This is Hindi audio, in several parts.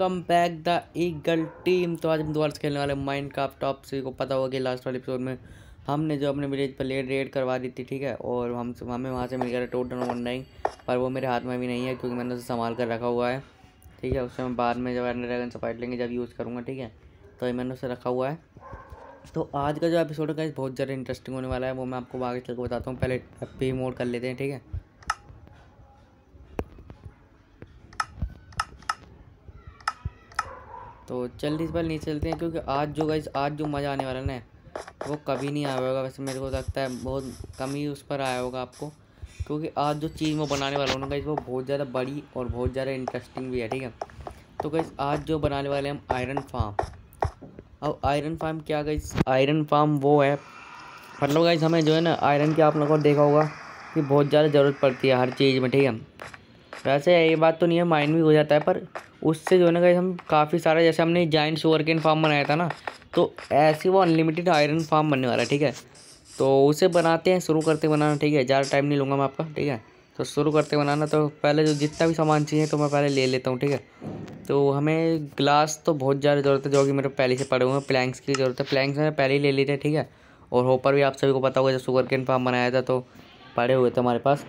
Welcome back the eagle team तो आज हम दोबारा से खेलने वाले माइंड क्राफ्ट टॉप से को। पता होगा कि लास्ट वाले एपिसोड में हमने जो अपने विलेज पर लेट रेड करवा दी थी, ठीक है? और हम हमें वहाँ से मिल गया टोटल वन नाइन पर वो मेरे हाथ में भी नहीं है क्योंकि मैंने उसे संभाल कर रखा हुआ है, ठीक है? उससे मैं बाद में जब एंड ड्रैगन से फाइट लेंगे, जब यूज़ करूँगा, ठीक है? तो ये मैंने उसे रखा हुआ है। तो आज का जो एपिसोड है बहुत ज़्यादा इंटरेस्टिंग होने वाला है। वो मैं आपको आगे चल के बताता हूँ। पहले पे मोड कर लेते हैं, ठीक है? तो जल्दी इस बार नहीं चलते हैं, क्योंकि आज जो गाइस आज जो मज़ा आने वाला है ना, वो कभी नहीं आया होगा। वैसे मेरे को लगता है बहुत कम ही उस पर आया होगा आपको, क्योंकि आज जो चीज़ मैं बनाने वाला हूँ ना गाइस वो बहुत ज़्यादा बड़ी और बहुत ज़्यादा इंटरेस्टिंग भी है, ठीक है? तो गाइस आज जो बनाने वाले हैं हम आयरन फार्म अब आयरन फार्म क्या गाइस आयरन फार्म वो है। मतलब गाइस हमें जो है ना आयरन की आप लोगों को देखा होगा कि बहुत ज़्यादा ज़रूरत पड़ती है हर चीज़ में, ठीक है? वैसे ये बात तो नहीं है माइंड भी हो जाता है, पर उससे जो है ना हम काफ़ी सारा, जैसे हमने जाइंट शुगर केन फार्म बनाया था ना तो ऐसे वो अनलिमिटेड आयरन फार्म बनने वाला है, ठीक है? तो उसे बनाते हैं, शुरू करते बनाना, ठीक है? ज़्यादा टाइम नहीं लूँगा मैं आपका, ठीक है? तो शुरू करते बनाना तो पहले जो जितना भी सामान चाहिए तो मैं पहले ले लेता हूँ, ठीक है? तो हमें ग्लास तो बहुत ज़्यादा ज़रूरत है, जो कि मेरे पहले से पड़े हुए हैं प्लैंक्स की ज़रूरत है। प्लैंक्स मैंने पहले ही ले लिए थे, ठीक है? और होपर भी आप सभी को पता होगा, जब शुगर केन फार्म बनाया था तो पड़े हुए थे हमारे पास।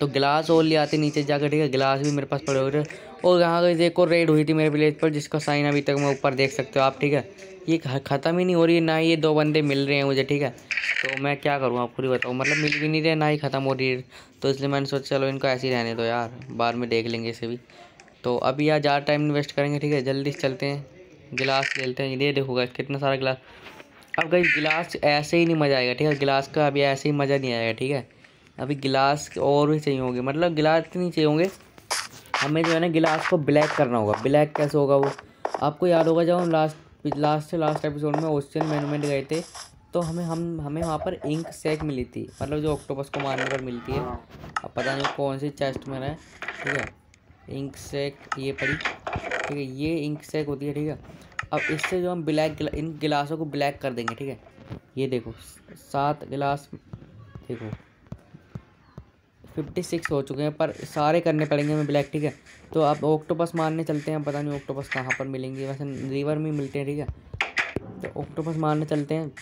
तो गिलास और ले आते नीचे जाकर ठीक है? गिलास भी मेरे पास पड़े हुए और यहाँ गई एक और रेड हुई थी मेरे विलेज पर, जिसका साइन अभी तक मैं ऊपर देख सकते हो आप, ठीक है? ये ख़त्म ही नहीं हो रही है, ना ये दो बंदे मिल रहे हैं मुझे, ठीक है? तो मैं क्या करूँ आपको बताऊँ मतलब मिल भी नहीं रहे, ना ही ख़त्म हो रही है। तो इसलिए मैंने सोचा, चलो इनको ऐसे ही रहने दो यार, बाद में देख लेंगे इसे भी। तो अभी यार ज़्यादा टाइम इन्वेस्ट करेंगे, ठीक है? जल्दी चलते हैं, गिलास लेते हैं। ये देखोगा कितना सारा गिलास। अब कहीं गिलास ऐसे ही नहीं मज़ा आएगा, ठीक है? गिलास का अभी ऐसे ही मज़ा नहीं आएगा, ठीक है? अभी गिलास और भी चाहिए होंगे। मतलब गिलास नहीं चाहिए होंगे हमें जो है ना गिलास को ब्लैक करना होगा। ब्लैक कैसे होगा वो? आपको याद होगा जब हम लास्ट लास्ट से लास्ट एपिसोड में ओशन मैनुमेंट गए थे तो हमें हम हमें वहाँ पर इंक सेक मिली थी। मतलब जो ऑक्टोपस को मारने पर मिलती है। अब पता नहीं कौन सी चेस्ट में है ठीक है? इंक सेक ये पड़ी। ठीक है? ये इंक सेक होती है ठीक है? अब इससे जो हम ब्लैक गिला, इन गिलासों को ब्लैक कर देंगे ठीक है? ये देखो सात गिलास देखो। फिफ्टी सिक्स हो चुके हैं, पर सारे करने पड़ेंगे हमें ब्लैक ठीक है? तो आप ऑक्टोपस मारने चलते हैं, पता नहीं ऑक्टोपस कहाँ पर मिलेंगे, वैसे रिवर में मिलते हैं, ठीक है? तो ऑक्टोपस मारने चलते हैं।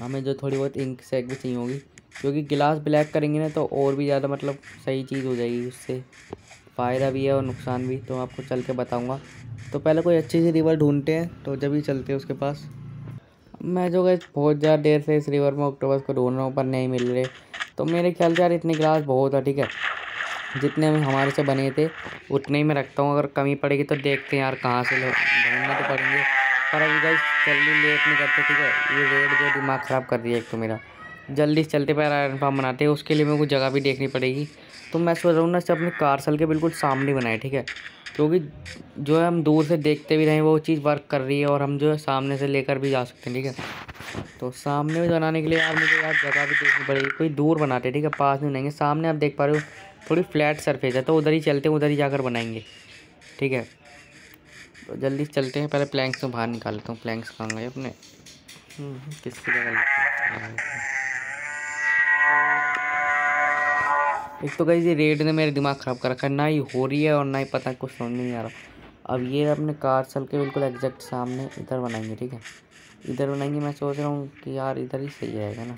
हमें जो थोड़ी बहुत इंक सेक भी चाहिए होगी, क्योंकि गिलास ब्लैक करेंगे ना तो और भी ज़्यादा मतलब सही चीज़ हो जाएगी उससे। फ़ायदा भी है और नुकसान भी तो आपको चल के बताऊँगा। तो पहले कोई अच्छी सी रिवर ढूंढते हैं तो जब ही चलते हैं उसके पास। मैं जो गए बहुत ज़्यादा देर से इस रिवर में ऑक्टोबस को ढूंढ रहा हूँ, पर नहीं मिल रहे। तो मेरे ख्याल से यार इतने गिलास बहुत है, ठीक है? जितने हमारे से बने थे, उतने ही मैं रखता हूँ। अगर कमी पड़ेगी तो देखते हैं यार कहाँ से ढूंढना तो पड़ेंगे। पर अभी गाइस जल्दी लेट नहीं करते, ठीक है? ये रेड जो दिमाग ख़राब कर दिया एक तो मेरा। जल्दी चलते पैर आयरन फार्म बनाते हैं, उसके लिए मेरे को जगह भी देखनी पड़ेगी। तो मैं सोच रहा हूँ ना अपने कारसल के बिल्कुल सामने बनाए, ठीक है? क्योंकि जो है हम दूर से देखते भी रहें वो चीज़ वर्क कर रही है और हम जो है सामने से लेकर भी जा सकते हैं ठीक है? तो सामने भी बनाने के लिए यार मुझे यार जगह भी देखनी पड़ेगी कोई दूर बनाते हैं ठीक है? पास नहीं बनाएँगे। सामने आप देख पा रहे हो थोड़ी फ्लैट सरफेस है तो उधर ही चलते हैं उधर ही जाकर बनाएँगे ठीक है? तो जल्दी चलते हैं पहले प्लैंक्स में बाहर निकाल लेता हूँ। प्लैंक्स कहाँ गए अपने? हम्म, किसकी जगह एक तो कहीं रेड ने मेरे दिमाग ख़राब कर रखा है। ना ही हो रही है और ना ही पता कुछ समझ नहीं आ रहा। अब ये अपने कार चल के बिल्कुल एग्जैक्ट सामने इधर बनाएँगे, ठीक है? इधर बनाएँगे, मैं सोच रहा हूँ कि यार इधर ही सही रहेगा ना।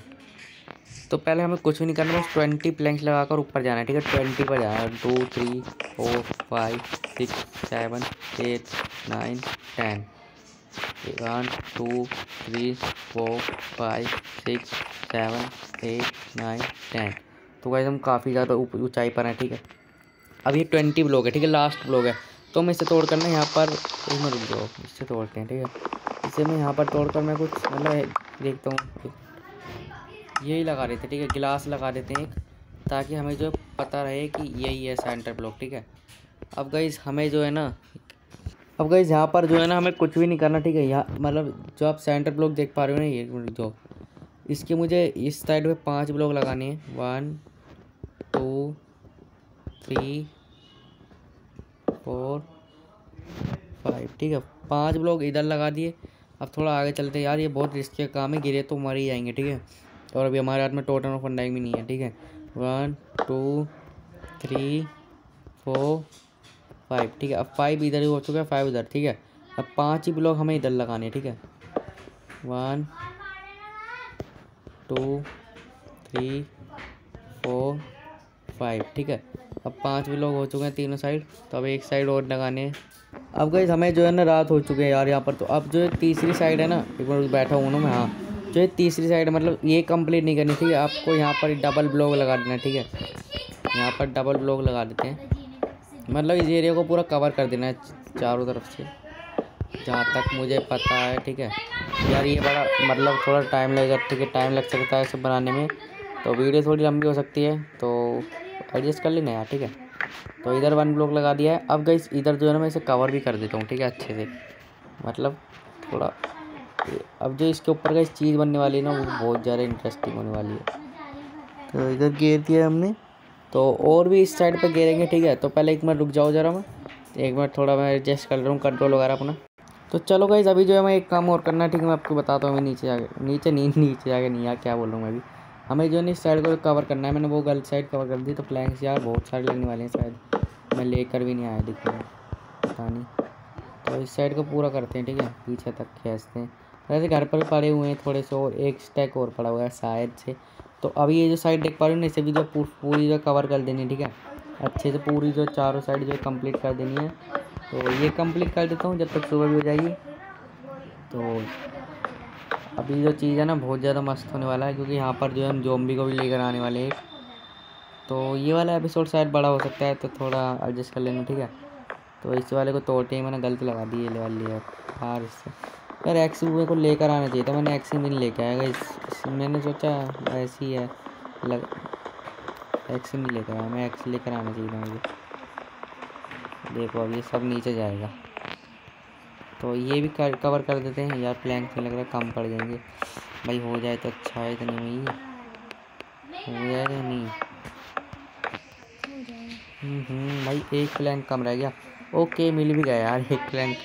तो पहले हमें कुछ भी नहीं करना, बस ट्वेंटी प्लैंक्स लगाकर ऊपर जाना है, ठीक है? ट्वेंटी पर जाना है। Two three four five six seven eight nine ten one two three four five six seven eight nine ten तो भाई हम काफ़ी ज़्यादा ऊंचाई पर हैं, ठीक है? अब ये ट्वेंटी ब्लॉक है, ठीक है? लास्ट ब्लॉक है। तो हम इसे तोड़ करना यहाँ पर इसमें इससे तोड़ते हैं, ठीक है? इसे मैं यहाँ पर तोड़कर मैं कुछ मतलब देखता हूँ यही लगा देते हैं, ठीक है? गिलास लगा देते हैं एक, ताकि हमें जो पता रहे कि यही है सेंटर ब्लॉक ठीक है? अब गई हमें जो है ना अब गई यहाँ पर जो है ना हमें कुछ भी नहीं करना, ठीक है? यहाँ मतलब जो आप सेंटर ब्लॉक देख पा रहे हो ना, ये जो इसके मुझे इस साइड में पाँच ब्लॉक लगाने हैं। One two, three, four, five, ठीक है। पाँच ब्लॉक इधर लगा दिए। अब थोड़ा आगे चलते हैं। यार, ये बहुत रिस्की काम है। गिरे तो मर ही जाएँगे, ठीक है। और अभी हमारे हाथ में टोटल ऑफ़ फंडाइंग भी नहीं है, ठीक है। One two three four five ठीक है। अब फाइव इधर ही हो चुका है फाइव इधर ठीक है। अब पाँच ही ब्लॉक हमें इधर लगाने ठीक है। One two three four five ठीक है? अब पाँच ब्लॉक हो चुके हैं तीनों साइड तो अब एक साइड और लगाने हैं। अब गई हमें जो है ना रात हो चुके हैं यार यहाँ पर तो अब जो है तीसरी साइड है ना, एक बार बैठा हूँ ना मैं हाँ। जो है तीसरी साइड मतलब ये कंप्लीट नहीं करनी थी आपको यहाँ पर डबल ब्लॉक लगा देना, ठीक है? यहाँ पर डबल ब्लॉक लगा देते हैं। मतलब इस एरिया को पूरा कवर कर देना है चारों तरफ़ से, जहाँ तक मुझे पता है, ठीक है? यार ये बड़ा मतलब थोड़ा टाइम लगेगा, ठीक है? टाइम लग सकता है इसे बनाने में तो वीडियो थोड़ी लंबी हो सकती है तो एडजस्ट कर लेना यार ठीक है? तो इधर वन ब्लॉक लगा दिया है। अब गई इधर जो है ना मैं इसे कवर भी कर देता हूँ ठीक है अच्छे से। मतलब थोड़ा अब जो इसके ऊपर का चीज़ बनने वाली है ना वो बहुत ज़्यादा इंटरेस्टिंग होने वाली है। तो इधर घेर दिया हमने। तो और भी इस साइड पर घेरेंगे ठीक है? तो पहले एक मिनट रुक जाओ ज़रा मैं। एक मिनट थोड़ा मैं एडजस्ट कर रहा हूँ कंट्रोल वगैरह अपना। तो चलो गाइज़ अभी जो है मैं एक काम और करना है ठीक है? मैं आपको बताता हूँ मैं नीचे जाके नीचे नहीं नीचे जाके नहीं यार क्या बोल रहा हूँ मैं अभी। हमें जो है इस साइड को कवर करना है, मैंने वो गलत साइड कवर कर दी तो प्लैंक्स यार बहुत सारे लगने वाले हैं शायद मैं लेकर भी नहीं आया देखिए पता नहीं। तो इस साइड को पूरा करते हैं, ठीक है? पीछे तक खींचते हैं। वैसे घर पर पड़े हुए हैं थोड़े से और एक स्टैक और पड़ा हुआ है, शायद से। तो अभी ये जो साइड देख पा रहे हो ना, इसे भी जो पूरी जो कवर कर देनी है, ठीक है? अच्छे से पूरी जो चारों साइड जो कंप्लीट कर देनी है। तो ये कंप्लीट कर देता हूँ, जब तक सुबह भी हो जाएगी। तो अभी जो चीज़ है ना बहुत ज़्यादा मस्त होने वाला है क्योंकि यहाँ पर जो है हम जोम्बी को भी लेकर आने वाले हैं। तो ये वाला एपिसोड शायद बड़ा हो सकता है तो थोड़ा एडजस्ट कर लेना ठीक है? तो इस वाले को तोड़ते ही मैंने गलत लगा दी ये वाली है। यार इससे। यार एक्सी मेरे को लेकर आना चाहिए था मैंने एक्सी भी नहीं लेकर आएगा इस, मैंने सोचा ऐसी ही है लग एक्सी नहीं लेकर आया मैं एक्सी लेकर आना चाहिए था मुझे। देखो अब ये सब नीचे जाएगा। तो ये भी कर, कवर कर देते हैं। यार प्लैंक में लग रहा है कम पड़ जाएँगे। भाई हो जाए तो अच्छा है इतने में ही। हो जाएगा नहीं? हम्म, भाई एक प्लैंक कम रह गया। ओके मिल भी गया यार एक प्लैंक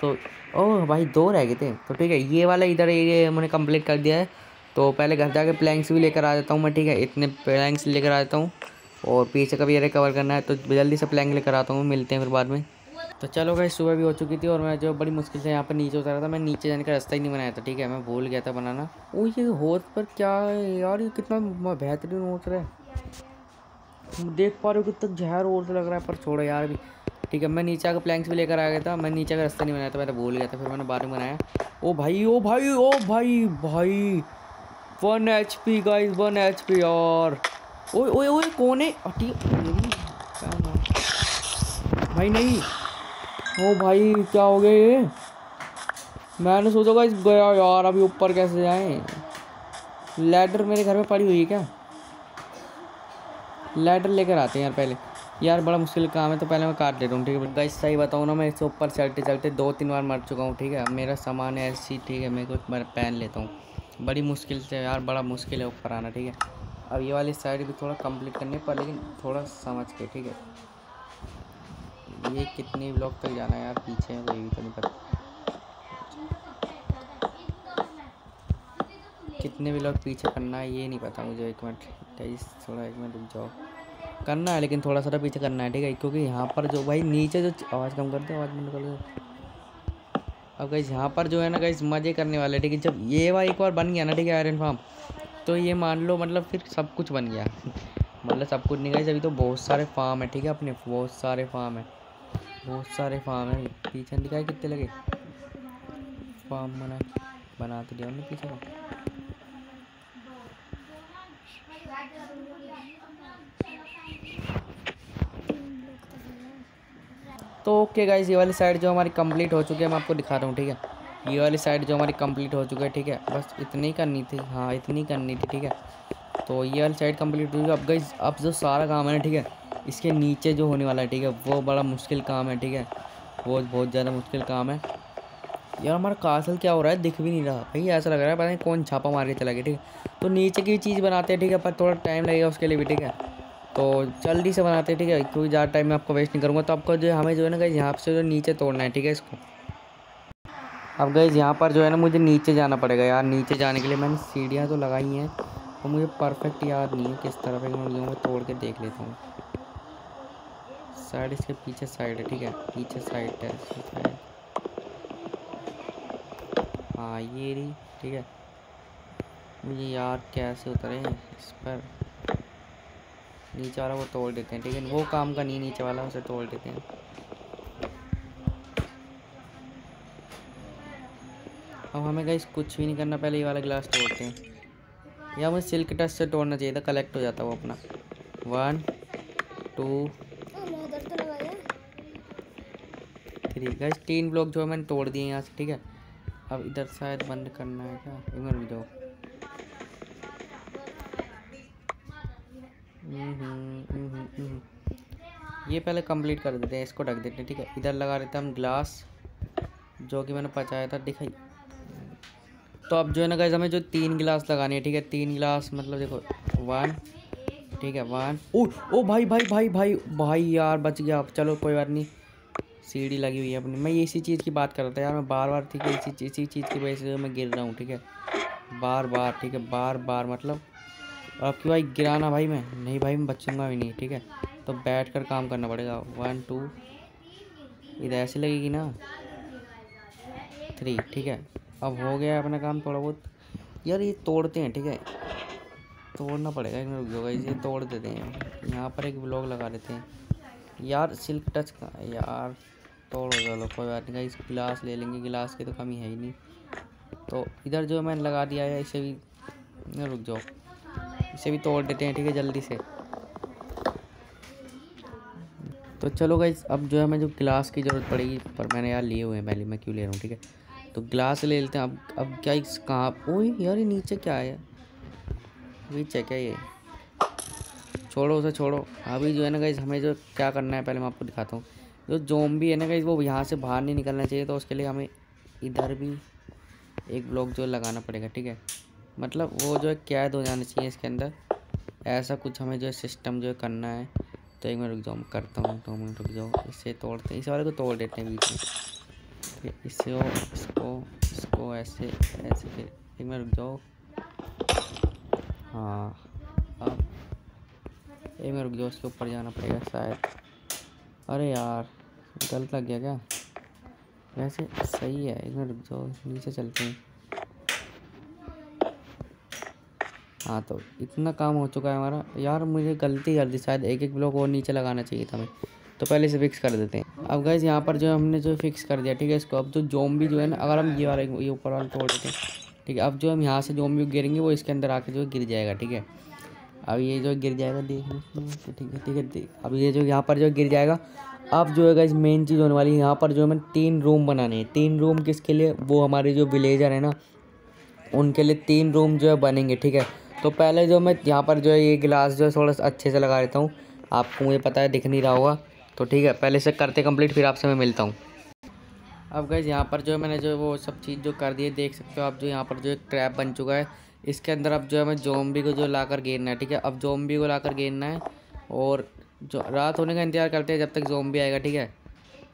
तो ओह भाई दो रह गए थे। तो ठीक है ये वाला इधर ये मैंने कंप्लीट कर दिया है। तो पहले घर जाके प्लैंक्स भी लेकर आ जाता हूँ मैं ठीक है? इतने प्लैंक्स लेकर आ जाता हूँ। और पीछे का भी एरिया कवर करना है तो जल्दी से प्लैंक लेकर आता हूँ। मिलते हैं फिर बाद में। तो चलो भाई सुबह भी हो चुकी थी और मैं जो बड़ी मुश्किल से यहाँ पर नीचे उतरा था, मैं नीचे जाने का रास्ता ही नहीं बनाया था, ठीक है? मैं भूल गया था बनाना। वो ये होत पर क्या है यार, ये कितना बेहतरीन होत रहा है। देख पा रहे हो कितना जहर और से लग रहा है, पर छोड़ो यार भी ठीक है, मैं नीचे आकर प्लैंक्स भी लेकर आ गया था, मैं नीचे का रास्ता नहीं बनाया था, मैं तो भूल गया था, फिर मैंने बाद में बनाया। ओ भाई ओ भाई ओ भाई भाई। One H P guys one H P और ओए ओए कौन है? भाई, नहीं। ओ भाई, क्या हो गया ये? मैंने सोचा गाइस, गया यार, अभी ऊपर कैसे जाए? लैडर मेरे घर में पड़ी हुई है क्या? लैडर लेकर आते हैं यार पहले। यार, बड़ा मुश्किल काम है तो पहले मैं काट देता हूँ, ठीक है? गाइस, सही बताऊँ ना, मैं इससे ऊपर चलते चलते दो तीन बार मर चुका हूँ, ठीक है? मेरा सामान है ऐसी, ठीक है? मैं कुछ मैं पहन लेता हूँ। बड़ी मुश्किल से यार, बड़ा मुश्किल है ऊपर आना, ठीक है? अब ये वाली साइड भी थोड़ा कंप्लीट करनी है, पर लेकिन थोड़ा समझ के, ठीक है? ये कितने ब्लॉक तक जाना है यार? पीछे है कोई भी तो नहीं पता। कितने ब्लॉक पीछे करना है ये नहीं पता मुझे, एक मिनट। तेईस थोड़ा एक मिनट रुक जाओ। करना है, लेकिन थोड़ा सा पीछे करना है, ठीक है? क्योंकि यहाँ पर जो, भाई, नीचे जो आवाज़ कम करते आवाज़ बंद कर दो। अब गई यहाँ पर जो है ना गई मज़े करने वाले ठीक है? जब ये वाला एक बार बन गया ना, ठीक है आयरन फार्म तो ये मान लो मतलब फिर सब कुछ बन गया। मतलब सब कुछ नहीं गई अभी तो बहुत सारे फार्म है, ठीक है? अपने बहुत सारे फार्म है। बहुत सारे फार्म है। पीछे दिखाए कितने लगे? फार्म बना बना तो दिया पीछे को। तो ओके गाइज़ ये वाली साइड जो हमारी कंप्लीट हो चुकी है, मैं आपको दिखा रहा हूँ, ठीक है? ये वाली साइड जो हमारी कंप्लीट हो चुकी है, ठीक है? बस इतनी करनी थी हाँ इतनी करनी थी, ठीक है? तो ये वाली साइड कंप्लीट हो चुकी है अब गई अब जो सारा काम है ठीक है? इसके नीचे जो होने वाला है, ठीक है, वो बड़ा मुश्किल काम है, ठीक है, वो बहुत ज़्यादा मुश्किल काम है। यार, हमारा कासल क्या हो रहा है? दिख भी नहीं रहा। भाई, ऐसा लग रहा है, पता नहीं कौन छापा मार के चला गया, ठीक है। तो नीचे की चीज़ बनाते हैं, ठीक है, पर थोड़ा टाइम लगेगा उसके लिए भी, ठीक है। तो जल्दी से बनाते हैं, ठीक है, क्योंकि ज़्यादा टाइम मैं आपको वेस्ट नहीं करूँगा। तो आपको जो हमें जो है ना गई यहाँ से जो नीचे तोड़ना है, ठीक है, इसको। अब गई यहाँ पर जो है ना, मुझे नीचे जाना पड़ेगा, यार। नीचे जाने के लिए मैंने सीढ़ियाँ तो लगाई हैं तो मुझे परफेक्ट याद नहीं है किस तरफ़ है मैं तोड़ के देख लेता हूँ। साइड, इसके पीछे साइड है, ठीक है? पीछे साइड है हाँ ये रही, ठीक है? मुझे यार कैसे उतरे हैं इस पर? नीचे वाला वो तोड़ देते हैं, ठीक है? वो काम का नहीं, नीचे वाला उसे तोड़ देते हैं। अब हमें गाइस कुछ भी नहीं करना, पहले ये वाला गिलास तोड़ते हैं। या मुझे सिल्क टच से तोड़ना चाहिए था कलेक्ट हो जाता वो अपना। वन टू थ्री गाइस तीन ब्लॉक जो है मैंने तोड़ दिए यहाँ से ठीक है? अब इधर शायद बंद करना है क्या? एक मिनट दो हम्म, हम्म, हम्म, ये पहले कंप्लीट कर देते हैं इसको ढक देते हैं ठीक है? इधर लगा देते हैं हम ग्लास जो कि मैंने पचाया था दिखाई। तो अब जो है ना गाइज़ हमें जो तीन गिलास लगाने हैं ठीक है? तीन गिलास मतलब देखो वन ठीक है वन ओ ओ भाई भाई भाई भाई भाई यार बच गया। अब चलो कोई बात नहीं। सीढ़ी लगी हुई है अपनी। मैं इसी चीज़ की बात कर रहा था यार, मैं बार बार ठीक है, इसी इसी चीज़ की वजह से मैं गिर रहा हूँ, ठीक है? बार बार ठीक है बार बार मतलब आपकी भाई गिराना भाई मैं, नहीं भाई मैं बचूँगा भी नहीं, ठीक है? तो बैठ कर काम करना पड़ेगा। वन टू इधर ऐसी लगेगी ना? थ्री ठीक है? अब हो गया अपना काम थोड़ा बहुत। यार ये तोड़ते हैं, ठीक है? तोड़ना पड़ेगा मिनट रुक इसे तोड़ देते हैं। यहाँ पर एक ब्लॉग लगा देते हैं। यार सिल्क टच का, यार, तोड़ो चलो कोई बात नहीं इस गिलास ले लेंगे गिलास की तो कमी है ही नहीं। तो इधर जो मैंने लगा दिया है, इसे भी रुक जाओ, इसे भी तोड़ देते हैं, ठीक है, जल्दी से। तो चलो गाइज़ अब जो है मैं जो गिलास की ज़रूरत पड़ेगी, पर मैंने यार लिए हुए हैं, पहले मैं क्यों ले रहा हूँ, ठीक है? तो गिलास ले लेते हैं, अब अब क्या इस कहाँ ओ यार, ये नीचे क्या है? नीचे क्या ये। छोड़ो उसे छोड़ो। अभी जो है ना गाइज़ हमें जो क्या करना है, पहले मैं आपको दिखाता हूँ। जो जोम भी है ना गाइज़ वो यहाँ से बाहर नहीं निकलना चाहिए तो उसके लिए हमें इधर भी एक ब्लॉक जो लगाना पड़ेगा, ठीक है? मतलब वो जो है कैद हो जाना चाहिए इसके अंदर। ऐसा कुछ हमें जो है सिस्टम जो है करना है। तो एक मिनट रुक जाओ करता हूँ, दो मिनट रुक जाओ। इसे तोड़ते हैं, इस वाले को तोड़ देते हैं बीच में। इससे इसको इसको ऐसे ऐसे फिर एक मिनट रुक जाओ। हाँ। एक मिनट रुक जाओ उसके ऊपर जाना पड़ेगा शायद। अरे यार, गलत लग गया क्या? वैसे सही है, एक मिनट रुक जाओ, नीचे चलते हैं। हाँ तो इतना काम हो चुका है हमारा। यार, मुझे गलती कर दी, शायद एक एक ब्लॉक और नीचे लगाना चाहिए था हमें। तो पहले से फिक्स कर देते हैं। अब गैस यहाँ पर जो है, हमने जो फिक्स कर दिया, ठीक है? इसको अब जो भी जो है ना, अगर हम ये वाला, ये ऊपर वाला तोड़ देते हैं, ठीक है? अब जो हम यहाँ से जोम भी गिरेंगे, वो इसके अंदर आके जो गिर जाएगा, ठीक है? अब ये जो गिर जाएगा, देख ठीक है ठीक है अब ये जो यहाँ पर जो गिर जाएगा, अब जो है गाइज़ मेन चीज़ होने वाली है यहाँ पर जो हमें तीन रूम बनाने हैं। तीन रूम किसके लिए? वो हमारे जो विलेजर है ना, उनके लिए तीन रूम जो है बनेंगे, ठीक है? तो पहले जो मैं यहाँ पर जो है, ये गिलास जो है थोड़ा सा अच्छे से लगा देता हूँ। आपको मुझे पता है, दिख नहीं रहा होगा। तो ठीक है, पहले से करते कंप्लीट फिर आपसे मैं मिलता हूँ। अब गैस यहाँ पर जो मैंने जो वो सब चीज़ जो कर दी है, देख सकते हो आप जो यहाँ पर जो एक ट्रैप बन चुका है। इसके अंदर अब जो है हमें जोम्बी को जो ला कर गेरना है ठीक है? अब जोम्बी को ला कर गेरना है और जो रात होने का इंतज़ार करते हैं जब तक जोम्बी आएगा ठीक है?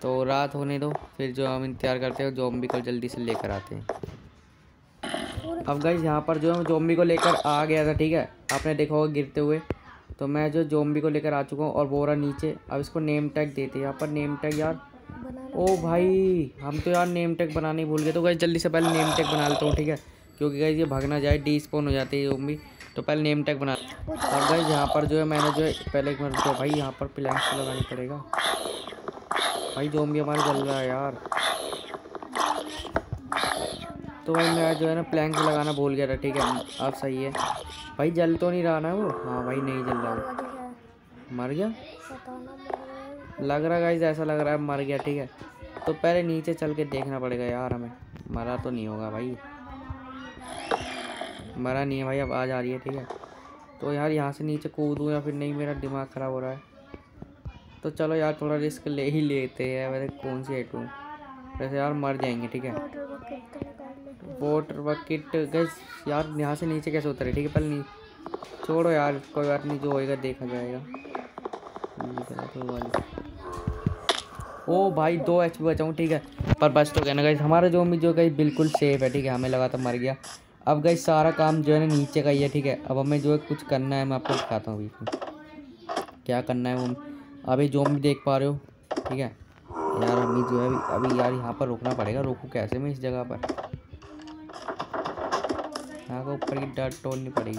तो रात होने दो फिर जो हम इंतज़ार करते हैं जोम्बी को जल्दी से लेकर आते हैं। अब गाइज़ यहाँ पर जो है जोम्बी को लेकर आ गया था ठीक है? आपने देखा होगा गिरते हुए। तो मैं जो जोम्बी को लेकर आ चुका हूँ और बोरा नीचे। अब इसको नेम टैग देते हैं। यहाँ पर नेम टैग यार। ओ भाई हम तो यार नेम टैग बनाने भूल गए। तो गाइज़ जल्दी से पहले नेम टैग बना लेता हूँ ठीक है? क्योंकि गाइज़ ये भागना जाए डी स्पोन हो जाते हैं जोम्बी तो पहले नेम टैग बना। और गाइज़ यहाँ पर जो है, मैंने जो है, पहले एक मिनट भाई, यहाँ पर प्लैंक्स लगानी पड़ेगा। भाई जोम्बी हमारे जल रहा है यार। तो भाई, मैं जो है ना प्लैंक लगाना भूल गया था, ठीक है? अब सही है। भाई, जल तो नहीं रहा ना वो? हाँ भाई, नहीं जल रहा। मर गया? लग रहा गाइज़ ऐसा लग रहा है, मर गया, ठीक है? तो पहले नीचे चल के देखना पड़ेगा यार हमें। मरा तो नहीं होगा भाई। मरा नहीं है भाई अब आज आ रही है ठीक है? तो यार यहाँ से नीचे कूदूँ या फिर नहीं मेरा दिमाग ख़राब हो रहा है। तो चलो यार थोड़ा रिस्क ले ही लेते हैं वैसे कौन सी हेटूँ वैसे यार मर जाएँगे ठीक है? वाटर बकेट गैस यार यहाँ से नीचे कैसे उतरे ठीक है? पहले नहीं छोड़ो यार कोई बात नहीं जो होएगा देखा जाएगा। ओ भाई, दो एच पी बचाऊँ, ठीक है। पर बच तो कहना गैस हमारा जो जो गई बिल्कुल सेफ़ है, ठीक है। हमें लगा था मर गया। अब गई सारा काम जो है ना नीचे का ही है, ठीक है। अब हमें जो है कुछ करना है, मैं आपको दिखाता हूँ में क्या करना है वो? अभी जो भी देख पा रहे हो, ठीक है। यार अभी जो है, अभी अभी यार यहाँ पर रुकना पड़ेगा। रोकू कैसे मैं इस जगह पर? यहाँ को ऊपर की डर तोड़नी पड़ेगी।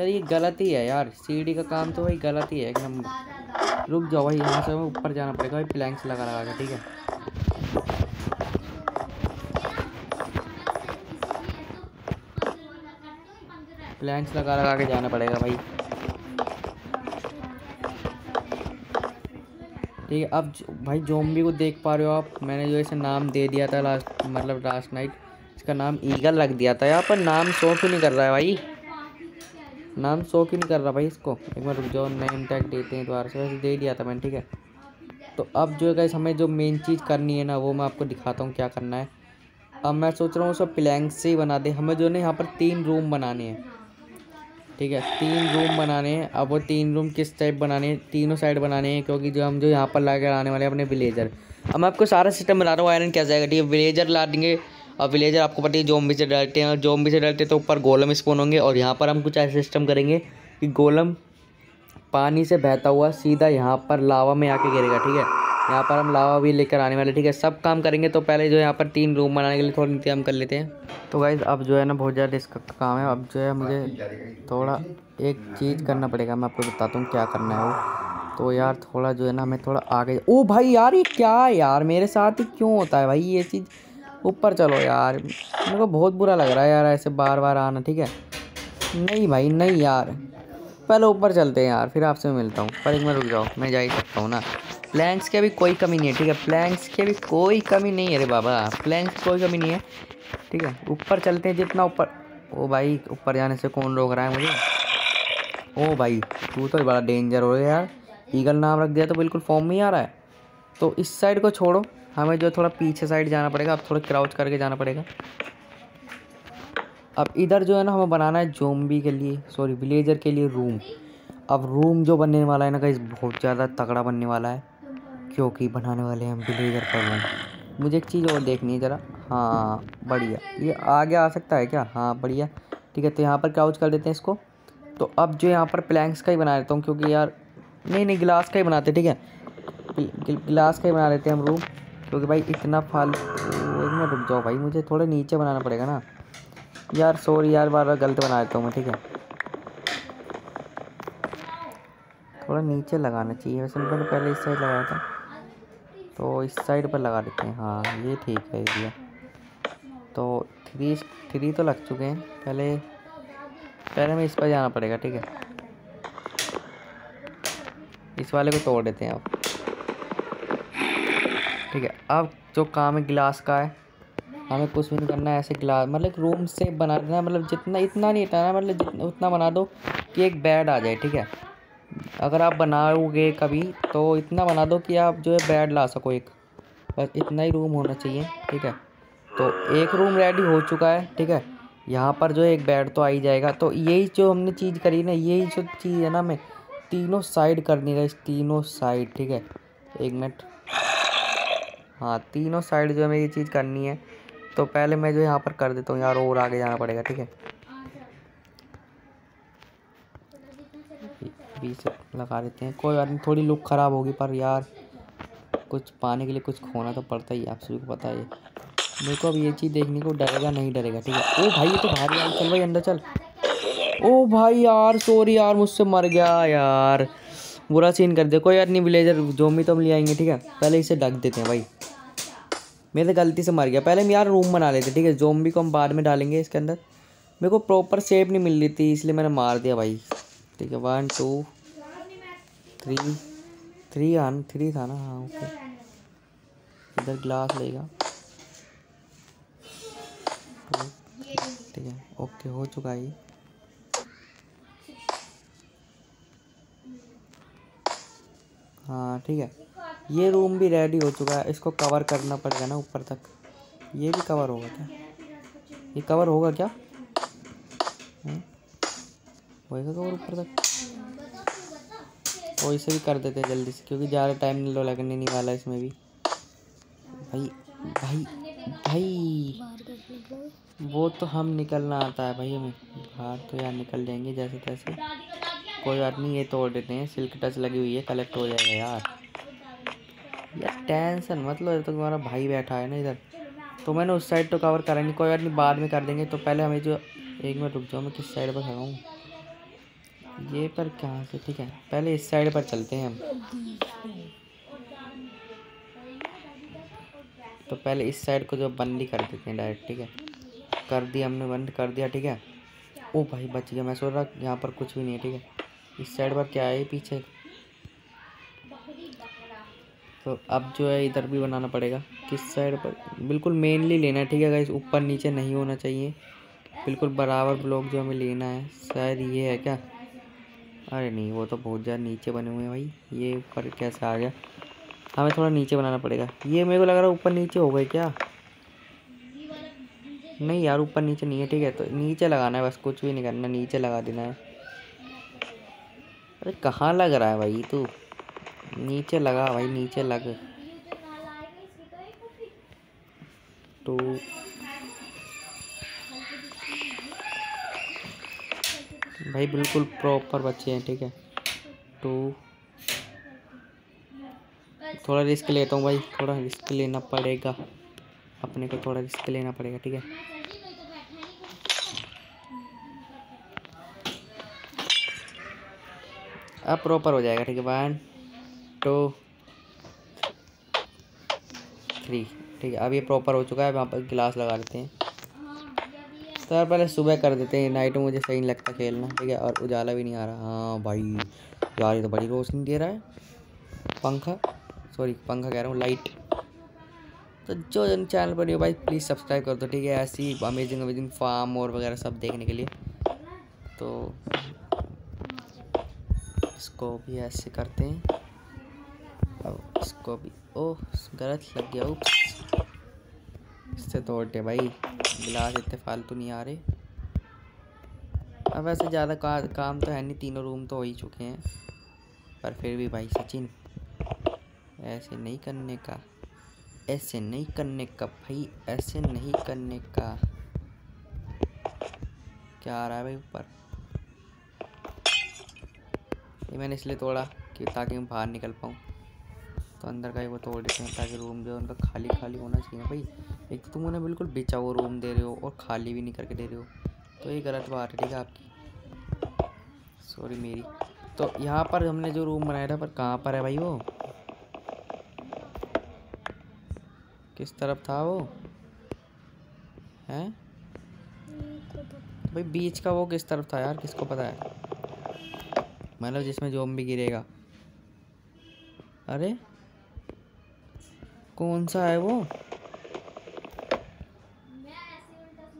यार, ये गलत ही है यार। सीढ़ी का काम तो भाई गलत ही है एक नंबर रुक जाओ भाई, यहाँ से ऊपर जाना पड़ेगा। भाई प्लैंक्स लगा लगा के, ठीक है? प्लैंक्स लगा लगा के जाना पड़ेगा भाई। ठीक है, अब भाई जोम्बी को देख पा रहे हो आप, मैंने जो इसे नाम दे दिया था लास्ट मतलब लास्ट नाइट इसका नाम ईगल रख दिया था यहाँ पर नाम शो क्यों नहीं कर रहा है भाई? नाम शो क्यों नहीं कर रहा भाई इसको। एक बार जाओ नेम टैग देते हैं दोबारा से। वैसे दे दिया था मैंने, ठीक है? तो अब जो है हमें जो मेन चीज़ करनी है ना, वो मैं आपको दिखाता हूँ क्या करना है। अब मैं सोच रहा हूँ सब प्लैंक से ही बना दे। हमें जो है ना, यहाँ पर तीन रूम बनाने हैं। ठीक है, तीन रूम बनाने हैं। अब वो तीन रूम किस टाइप बनाने हैं? तीनों साइड बनाने हैं, क्योंकि जो हम जो यहाँ पर ला कर आने वाले हैं अपने विलेजर अब मैं आपको सारा सिस्टम बता रहा हूँ आयरन कैसे आएगा ठीक है विलेजर ला देंगे। और विलेजर आपको पता है जोम्बी से डरते हैं, और जोम्बी से डरते हैं तो ऊपर गोलम स्पोन होंगे, और यहाँ पर हम कुछ ऐसा सिस्टम करेंगे कि गोलम पानी से बहता हुआ सीधा यहाँ पर लावा में आके गिरेगा, ठीक है? यहाँ पर हम लावा भी लेकर आने वाले, ठीक है? सब काम करेंगे तो पहले जो यहाँ पर तीन रूम बनाने के लिए थोड़ा इंतज़ाम कर लेते हैं। तो गाइज़ अब जो है ना बहुत ज़्यादा इसका काम है। अब जो है मुझे थोड़ा एक चीज़ करना पड़ेगा, मैं आपको बताता हूँ क्या करना है वो। तो यार थोड़ा जो है ना हमें थोड़ा आगे ओ भाई यार, ये क्या यार? मेरे साथ ही क्यों होता है भाई ये चीज़? ऊपर चलो यार। मेरे को बहुत बुरा लग रहा है यार ऐसे बार बार आना, ठीक है? नहीं भाई, नहीं यार। पहले ऊपर चलते हैं यार, फिर आपसे मिलता हूँ। पर एक मिनट रुक जाओ, मैं जा ही सकता हूँ ना। प्लैंक्स की अभी कोई कमी नहीं है, ठीक है? प्लैंक्स की अभी कोई कमी नहीं है अरे बाबा। प्लैंक्स की कोई कमी नहीं है, ठीक है? ऊपर चलते हैं जितना ऊपर। ओ भाई, ऊपर जाने से कौन रोक रहा है मुझे? ओ भाई, तू तो बड़ा डेंजर हो गया यार। ईगल नाम रख दिया तो बिल्कुल फॉर्म में ही आ रहा है। तो इस साइड को छोड़ो। हमें जो थोड़ा पीछे साइड जाना पड़ेगा, अब थोड़ा क्राउच करके जाना पड़ेगा। अब इधर जो है ना, हमें बनाना है जोम्बी के लिए सॉरी विलेजर के लिए रूम अब रूम जो बनने वाला है ना कहीं बहुत ज़्यादा तगड़ा बनने वाला है, क्योंकि बनाने वाले हैं विलेजर का रूम मुझे एक चीज़ और देखनी है ज़रा। हाँ बढ़िया। ये आगे आ सकता है क्या? हाँ बढ़िया। ठीक है तो यहाँ पर क्राउच कर देते हैं इसको। तो अब जो यहाँ पर प्लैंक्स का ही बना लेता हूँ, क्योंकि यार, नहीं नहीं गिलास का ही बनाते, ठीक है? गिलास का ही बना लेते हैं हम रूम क्योंकि भाई इतना फाल में रुक जाओ भाई, मुझे थोड़ा नीचे बनाना पड़ेगा ना। यार सॉरी यार, बार बार गलत बना देता हूँ मैं, ठीक है? थोड़ा नीचे लगाना चाहिए, वैसे मैंने पहले इस साइड लगाया था। तो इस साइड पर लगा देते हैं हाँ ये ठीक है एरिया तो थ्री थ्री तो लग चुके हैं, पहले पहले हमें इस पर जाना पड़ेगा, ठीक है? इस वाले को तोड़ देते हैं अब। ठीक है, अब जो काम है गिलास का है, हमें कुछ भी नहीं करना है, ऐसे गिलास मतलब रूम से बना देना मतलब जितना, इतना नहीं इतना मतलब जितना, उतना बना दो कि एक बेड आ जाए, ठीक है। अगर आप बनाओगे कभी तो इतना बना दो कि आप जो है बेड ला सको एक, बस इतना ही रूम होना चाहिए, ठीक है। तो एक रूम रेडी हो चुका है, ठीक है, यहाँ पर जो है एक बेड तो आ ही जाएगा तो यही जो हमने चीज़ करी ना, यही जो चीज़ है ना, हमें तीनों साइड करनी है इस तीनों साइड ठीक है। एक मिनट हाँ तीनों साइड जो है मेरी चीज़ करनी है तो पहले मैं जो यहाँ पर कर देता हूँ यार, और आगे जाना पड़ेगा, ठीक है? बीच लगा देते हैं। कोई बात नहीं, थोड़ी लुक ख़राब होगी, पर यार, कुछ पाने के लिए कुछ खोना तो पड़ता ही आप सभी को पता है मेरे को अब ये चीज़ देखने को डरेगा, नहीं डरेगा, ठीक है? ओ भाई, ये तो भारी यार चल भाई अंदर चल। ओ भाई यार सॉरी यार, मुझसे मर गया यार। बुरा सीन कर दे कोई यार नहीं विलेजर जो भी तो हम ले आएँगे, ठीक है? पहले इसे ढक देते हैं, भाई। मेरे गलती से मर गया। पहले हम यार रूम बना लेते, ठीक है? जोम्बी को हम बाद में डालेंगे इसके अंदर। मेरे को प्रॉपर शेप नहीं मिल रही थी, इसलिए मैंने मार दिया, भाई। ठीक है one two three three on three था ना? हाँ ओके इधर ग्लास लेगा। ठीक है ओके हो चुका है हाँ ठीक है। ये रूम भी रेडी हो चुका है। इसको कवर करना पड़ेगा ना ऊपर तक। ये भी कवर होगा क्या? ये कवर होगा क्या? होएगा कवर ऊपर तक। और इसे भी कर देते हैं जल्दी से, क्योंकि ज़्यादा टाइम नहीं लगने नहीं वाला इसमें भी। भाई भाई भाई। वो तो हम निकलना आता है भाई हमें। बाहर तो यार निकल जाएँगे जैसे तैसे। कोई बात नहीं, ये तोड़ देते हैं। सिल्क टच लगी हुई है, कलेक्ट हो जाएगा यार। यार टेंशन मतलब तो तुम्हारा भाई बैठा है ना इधर। तो मैंने उस साइड तो कवर करा नहीं, कोई बात नहीं, बाद में कर देंगे। तो पहले हमें जो, एक मिनट रुक जाओ, मैं किस साइड पर खड़ा हूँ? ये पर कहाँ से, ठीक है। पहले इस साइड पर चलते हैं हम। तो पहले इस साइड को जो बंद ही कर देते हैं डायरेक्ट ठीक है। कर दिया हमने, बंद कर दिया, ठीक है। ओ भाई, बच गया। मैं सोच रहा यहाँ पर कुछ भी नहीं है, ठीक है। इस साइड पर क्या है? पीछे। तो अब जो है इधर भी बनाना पड़ेगा। किस साइड पर? बिल्कुल मेनली लेना है, ठीक है गाइस ऊपर नीचे नहीं होना चाहिए। बिल्कुल बराबर ब्लॉक जो हमें लेना है। शायद ये है क्या? अरे नहीं, वो तो बहुत ज़्यादा नीचे बने हुए हैं भाई। ये ऊपर कैसे आ गया? हमें थोड़ा नीचे बनाना पड़ेगा। ये मेरे को लग रहा है ऊपर नीचे हो गए क्या? नहीं यार, ऊपर नीचे नहीं है, ठीक है? तो नीचे लगाना है, बस कुछ भी नहीं करना, नीचे लगा देना है। अरे कहाँ लग रहा है भाई तू? नीचे लगा भाई, नीचे लग। तो भाई बिल्कुल प्रॉपर बच्चे हैं, ठीक है? तो थोड़ा रिस्क लेता हूँ भाई, थोड़ा रिस्क लेना पड़ेगा। अपने को थोड़ा रिस्क लेना पड़ेगा, ठीक है? अब प्रॉपर हो जाएगा, ठीक है? वन टू थ्री ठीक है? अब ये प्रॉपर हो चुका है वहाँ पर गिलास लगा देते हैं। सर पहले सुबह कर देते हैं नाइट में मुझे सही नहीं लगता खेलना, ठीक है? और उजाला भी नहीं आ रहा। हाँ भाई, यार ये तो बड़ी रोशनी दे रहा है। पंखा सॉरी पंखा कह रहा हूँ लाइट तो जो जन चैनल पर हो भाई प्लीज़ सब्सक्राइब कर दो, ठीक है? ऐसी अमेजिंग अमेजिंग फार्म और वगैरह सब देखने के लिए। तो इसको भी ऐसे करते हैं। अब इसको भी ओह गलत लग गया उप्स इससे तोड़ते भाई गिलास इतने फालतू नहीं आ रहे अब वैसे ज़्यादा का, काम तो है नहीं तीनों रूम तो हो ही चुके हैं। पर फिर भी भाई सचिन ऐसे नहीं करने का ऐसे नहीं करने का भाई ऐसे नहीं करने का। क्या आ रहा है भाई ऊपर? मैंने इसलिए तोड़ा कि ताकि मैं बाहर निकल पाऊँ। तो अंदर का ही वो तोड़ देते हैं ताकि रूम जो है उनका खाली खाली होना चाहिए भाई। एक तो तुम उन्हें बिल्कुल बेचा हुआ रूम दे रहे हो और खाली भी नहीं करके दे रहे हो। तो ये गलत बात है ठीक है आपकी? सॉरी मेरी। तो यहाँ पर हमने जो रूम बनाया था पर कहाँ पर है भाई वो? किस तरफ़ था वो? हैं? भाई बीच का वो किस तरफ़ था यार? किसको पता है? मतलब जिसमें भी गिरेगा। अरे, कौन सा है वो?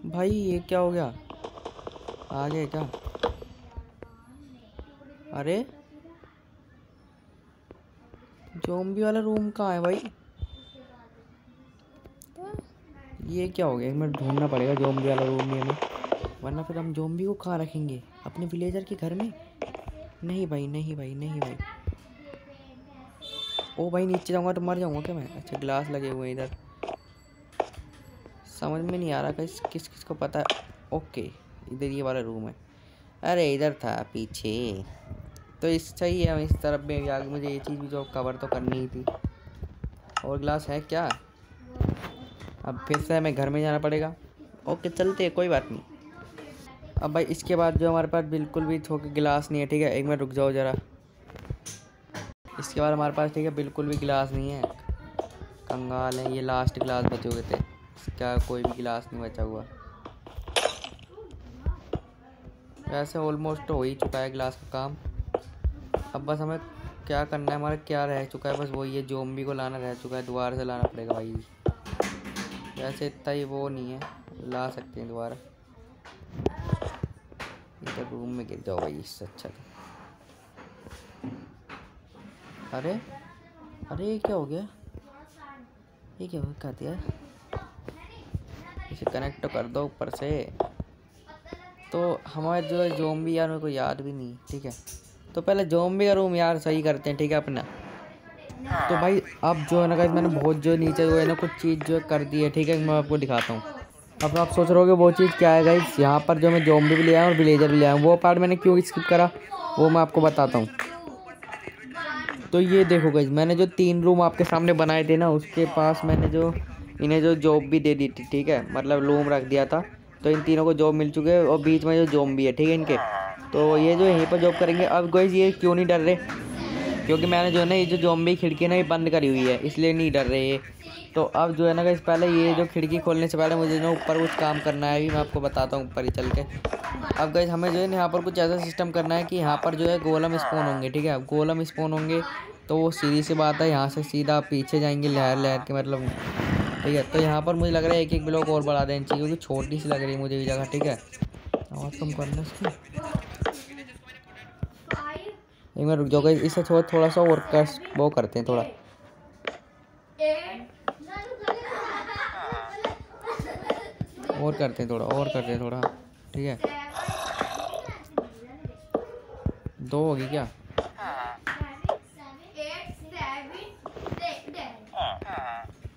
भाई, ये क्या हो गया? आ गए क्या? अरे जोम्बी वाला रूम कहाँ है भाई? ये क्या हो गया? एक मिनट ढूंढना पड़ेगा जोम्बी वाला रूम में हमें। वरना फिर हम जोम्बी को कहाँ रखेंगे? अपने विलेजर के घर में? नहीं भाई नहीं भाई नहीं भाई। ओ भाई, नीचे जाऊँगा तो मर जाऊँगा क्या मैं? अच्छा ग्लास लगे हुए इधर। समझ में नहीं आ रहा किस किस किस को पता ओके इधर ये वाला रूम है। अरे, इधर था, पीछे। तो इस, सही है, इस तरफ़ में आगे मुझे ये चीज़ भी जो कवर तो करनी ही थी। और ग्लास है क्या? अब फिर से हमें घर में जाना पड़ेगा। ओके चलते कोई बात नहीं। अब भाई इसके बाद जो हमारे पास बिल्कुल भी थोक गिलास नहीं है, ठीक है? एक मिनट रुक जाओ ज़रा। इसके बाद हमारे पास, ठीक है, बिल्कुल भी गिलास नहीं है। कंगाल है, ये लास्ट गिलास बचे हुए थे। इसका कोई भी गिलास नहीं बचा हुआ। वैसे ऑलमोस्ट हो ही चुका है गिलास का काम। अब बस हमें क्या करना है, हमारा क्या रह चुका है? बस वही है जोम्बी को लाना रह चुका है, दोबारा से लाना पड़ेगा भाई। वैसे इतना ही वो नहीं है, ला सकते हैं दोबारा। इधर रूम में गिर जाओ भाई, इससे अच्छा तो अरे अरे ये क्या हो गया? ये क्या हो क्या दिया? इसे कनेक्ट तो कर दो ऊपर से। तो हमारे जो है जोम्बी यार, मेरे को याद भी नहीं, ठीक है? तो पहले जोम्बी का रूम यार सही करते हैं, ठीक है अपना? तो भाई, अब जो है ना मैंने बहुत जो नीचे जो है ना, कुछ चीज़ जो कर दी है, ठीक है? मैं आपको दिखाता हूँ। अब आप सोच रहे हो वो चीज़ क्या है गाइज़ यहाँ पर जो मैं जोम्बी भी ले आया और विलेजर भी ले आया वो पार्ट मैंने क्यों स्किप करा? वो मैं आपको बताता हूँ। तो ये देखो गाइज़ मैंने जो तीन रूम आपके सामने बनाए थे ना, उसके पास मैंने जो, इन्हें जो जॉब भी दे दी थी, ठीक है? मतलब रूम रख दिया था। तो इन तीनों को जॉब मिल चुके हैं और बीच में जो जॉब भी है, ठीक है इनके? तो ये जो यहीं पर जॉब करेंगे। अब गाइज़ ये क्यों नहीं डर रहे? क्योंकि मैंने जो है ना, ये जो जॉम्बी खिड़की ना, ये बंद करी हुई है, इसलिए नहीं डर रहे तो अब जो है ना इस पहले ये जो खिड़की खोलने से पहले मुझे ना ऊपर कुछ काम करना है, अभी मैं आपको बताता हूँ ऊपर ही चल के। अब गई हमें जो है ना, यहाँ पर कुछ ऐसा सिस्टम करना है कि यहाँ पर जो है गोलम स्पोन होंगे, ठीक है? गोलम स्पोन होंगे तो वो सीधी सी बात है, यहाँ से सीधा पीछे जाएँगे लहर लहर के मतलब ठीक है? तो यहाँ पर मुझे लग रहा है एक एक ब्लॉक और बढ़ा देना चाहिए क्योंकि छोटी सी लग रही है मुझे ये जगह, ठीक है? और तुम करना एक मिनट रुक जाओ इससे थोड़ा थोड़ा सा और कर वो करते हैं थोड़ा। और करते हैं थोड़ा, और करते हैं थोड़ा, ठीक है? दो होगी क्या?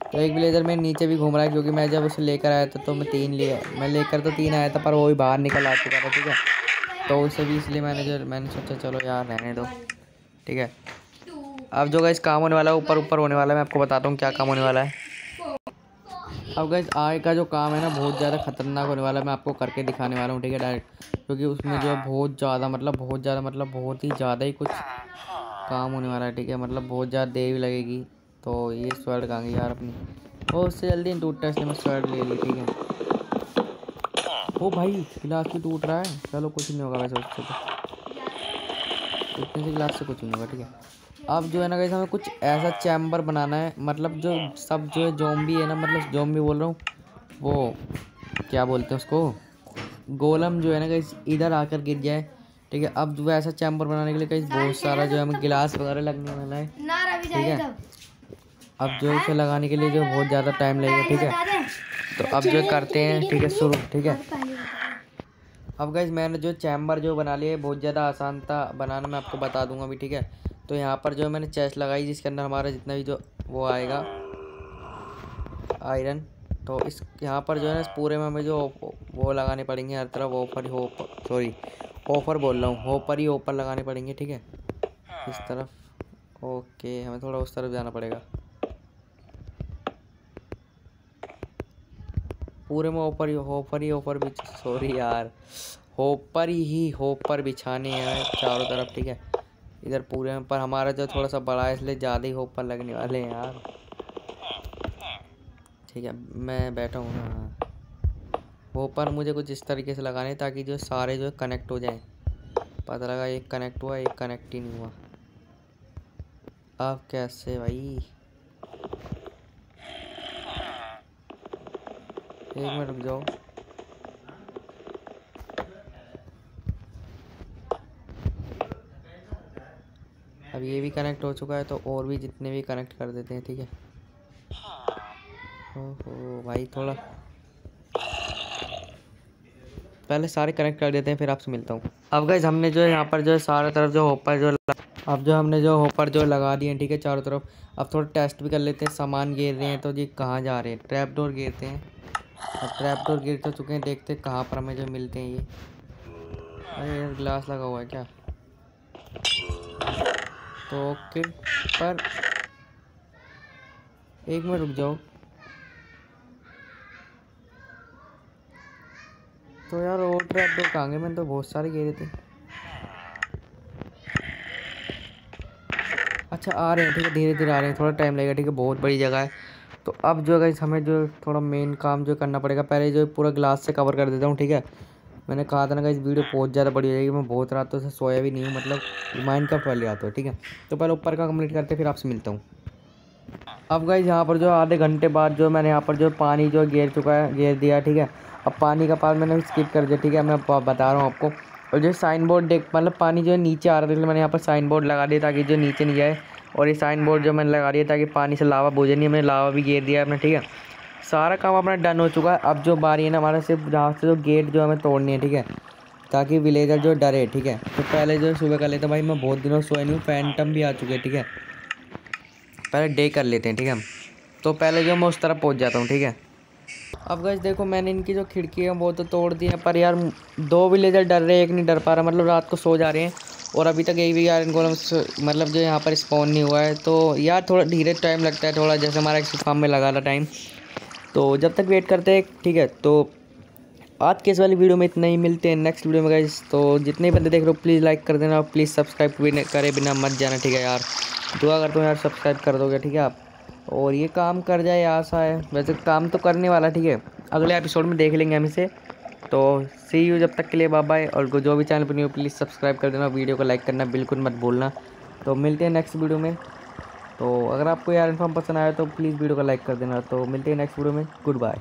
तो एक ब्लेजर में नीचे भी घूम रहा है, क्योंकि मैं जब उसे लेकर आया था तो मैं तीन लिए मैं लेकर तो तीन आया था, पर वो भी बाहर निकल आ चुका था, ठीक है? तो उसे भी इसलिए मैंने जो, मैंने सोचा चलो यार रहने दो। ठीक है। अब जो गैस काम होने वाला है, ऊपर ऊपर होने वाला है, मैं आपको बताता हूँ क्या काम होने वाला है। अब गैस आय का जो काम है ना, बहुत ज़्यादा खतरनाक होने वाला है, मैं आपको करके दिखाने वाला हूँ, ठीक है डायरेक्ट क्योंकि उसमें जो है बहुत ज़्यादा मतलब बहुत ज़्यादा मतलब बहुत ही ज़्यादा ही कुछ काम होने वाला है, ठीक है मतलब बहुत ज़्यादा देर भी लगेगी। तो ये स्वर्ड कहाँ यार अपनी। वो उससे जल्दी है इसलिए मैं स्वर्ड ले ली, ठीक है। ओ भाई गिलास भी टूट रहा है। चलो कुछ नहीं होगा वैसे उससे तो। इतने से गिलास से कुछ नहीं होगा ठीक है? अब जो है ना कैसे हमें कुछ ऐसा चैम्बर बनाना है। मतलब जो सब जो है जोम्बी है ना मतलब जोम्बी बोल रहा हूँ वो क्या बोलते हैं उसको? गोलम जो है ना कहीं इधर आकर गिर जाए ठीक है? अब जो ऐसा चैम्बर बनाने के लिए कहीं बहुत सारा जो है हमें गिलास वगैरह लगने वाला है ठीक है? अब जो इसे लगाने के लिए जो बहुत ज़्यादा टाइम लगेगा ठीक है? तो अब जो करते हैं ठीक है शुरू ठीक है? अब गैस मैंने जो चैम्बर जो बना लिया बहुत ज़्यादा आसान था बनाना, मैं आपको बता दूँगा अभी, ठीक है? तो यहाँ पर जो मैंने चेस्ट लगाई, जिसके अंदर हमारा जितना भी जो, वो आएगा। आयरन तो इस, यहाँ पर जो है ना पूरे में हमें जो वो लगाने पड़ेंगे, हर तरफ़ ओपर ही सॉरी ऑफ़र बोल रहा हूँ होपर ही ओपर लगाने पड़ेंगे, ठीक है? इस तरफ़ ओके हमें थोड़ा उस तरफ़ जाना पड़ेगा। पूरे में ऊपर ही, होपर ही ऊपर भी सॉरी यार। होपर ही, होपर बिछाने हैं चारों तरफ़, ठीक है? इधर पूरे में, पर हमारा जो थोड़ा सा बड़ा है, इसलिए ज़्यादा ही होपर लगने वाले हैं यार। ठीक है, मैं बैठा हूँ ना। होपर मुझे कुछ इस तरीके से लगाने ताकि जो सारे जो कनेक्ट हो जाएँ। पता लगा एक कनेक्ट हुआ, एक कनेक्ट ही नहीं हुआ। अब कैसे भाई? एक मिनट रुक जाओ। अब ये भी कनेक्ट हो चुका है तो और भी जितने भी कनेक्ट कर देते हैं, ठीक है? ओहो, भाई थोड़ा पहले सारे कनेक्ट कर देते हैं, फिर आपसे मिलता हूँ। अब गैस हमने जो है यहाँ पर जो है सारे तरफ़ जो होपर जो अब जो हमने जो होपर जो लगा दिए हैं, ठीक है, चारों तरफ़, अब थोड़ा टेस्ट भी कर लेते हैं, सामान गिर रहे हैं तो जी कहाँ जा रहे हैं? ट्रैप डोर गिरते हैं। अब ट्रैप डोर गिर तो चुके हैं, देखते कहाँ पर हमें जो मिलते हैं ये। अरे यार ग्लास लगा हुआ है क्या? तो किट पर एक मिनट रुक जाओ। तो यार, और ट्रैप दो कांगे मैंने तो बहुत सारे घेरे थे। अच्छा आ रहे हैं, ठीक है धीरे धीरे आ रहे हैं, थोड़ा टाइम लगेगा, ठीक है, बहुत बड़ी जगह है। तो अब जो है इस हमें जो थोड़ा मेन काम जो करना पड़ेगा। पहले जो पूरा ग्लास से कवर कर देता हूँ, ठीक है? मैंने कहा था ना इस वीडियो बहुत ज़्यादा बड़ी हो जाएगी। मैं बहुत रातों से सोया भी नहीं हूँ मतलब माइंड का वाली आता है, ठीक है? तो पहले ऊपर का कंप्लीट करते फिर आपसे मिलता हूँ। अब गई यहाँ पर जो आधे घंटे बाद जो मैंने यहाँ पर जो पानी जो गेर चुका है गेर दिया, ठीक है? अब पानी का पास मैंने स्किप कर दिया, ठीक है? मैं बता रहा हूँ आपको। और जो साइन बोर्ड देख मतलब पानी जो है नीचे आ रहा था मैंने यहाँ पर साइन बोर्ड लगा दिया ताकि जो नीचे नहीं जाए और ये साइन बोर्ड जो मैंने लगा दिया ताकि पानी से लावा बोझे नहीं मैंने लावा भी गेर दिया अपने, ठीक है? सारा काम अपना डन हो चुका है। अब जो बारी है ना, हमारा सिर्फ़ जहाँ से जो गेट जो हमें तोड़नी है, ठीक है? ताकि विलेजर जो डरे, ठीक है? तो पहले जो सुबह कर लेते भाई, मैं बहुत दिनों सोए नहीं हूँ फैंटम भी आ चुके हैं, ठीक है? पहले डे कर लेते हैं, ठीक है? तो पहले जो मैं उस तरफ़ पहुँच जाता हूँ, ठीक है? अब गज देखो, मैंने इनकी जो खिड़की है, वो तो तोड़ दी है, पर यार दो विलेजर डर रहे हैं, एक नहीं डर पा रहा मतलब रात को सो जा रहे हैं। और अभी तक यही भी यार इनको मतलब जो यहाँ पर स्पॉन नहीं हुआ है तो यार थोड़ा धीरे टाइम लगता है, थोड़ा जैसे हमारा एक काम में लगा था टाइम तो जब तक वेट करते हैं, ठीक है तो आज के इस वाली वीडियो में इतना ही, मिलते हैं नेक्स्ट वीडियो में गाइज़ तो जितने बंदे देख रहे हो प्लीज़ लाइक कर देना और प्लीज़ सब्सक्राइब भी करे बिना मत जाना, ठीक है यार। दुआ करता हूँ यार सब्सक्राइब कर दोगे, ठीक है आप। और ये काम कर जाए, आशा है। वैसे काम तो करने वाला, ठीक है। अगले एपिसोड में देख लेंगे हम इसे। तो सी यू जब तक के लिए बाय और जो भी चैनल पर नहीं हो प्लीज़ सब्सक्राइब कर देना वीडियो को लाइक करना बिल्कुल मत भूलना। तो मिलते हैं नेक्स्ट वीडियो में। तो अगर आपको यार इन्फॉर्म पसंद आया तो प्लीज़ वीडियो को लाइक कर देना। तो मिलते हैं नेक्स्ट वीडियो में। Good bye